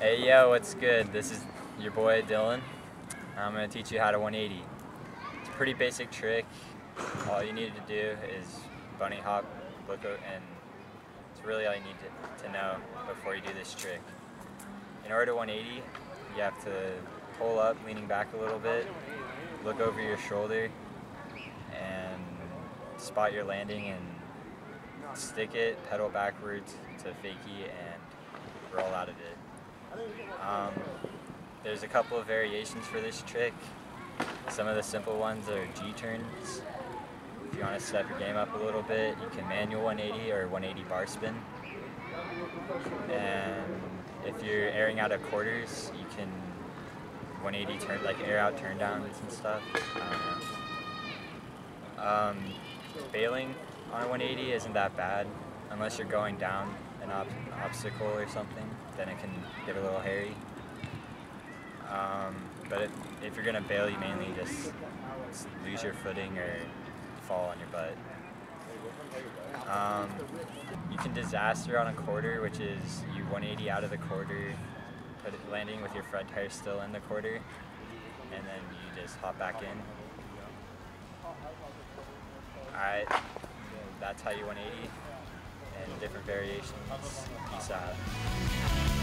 Hey yo, what's good? This is your boy Dylan. I'm gonna teach you how to 180. It's a pretty basic trick. All you need to do is bunny hop, look out, and it's really all you need to, to know before you do this trick. In order to 180, you have to pull up, leaning back a little bit, look over your shoulder, and spot your landing and stick it, pedal backwards to fakie, and roll out of it. Um, there's a couple of variations for this trick. Some of the simple ones are G-turns. If you want to step your game up a little bit, you can manual 180 or 180 bar spin. And if you're airing out of quarters, you can 180 turn, like air out turn downs and stuff. Um, bailing on a 180 isn't that bad unless you're going down an ob obstacle or something, then it can get a little hairy. Um, but if, if you're going to bail, you mainly just lose your footing or fall on your butt. Um, you can disaster on a quarter, which is you 180 out of the quarter, it, landing with your front tire still in the quarter, and then you just hop back in. Alright, that's how you 180 and different variations. Peace.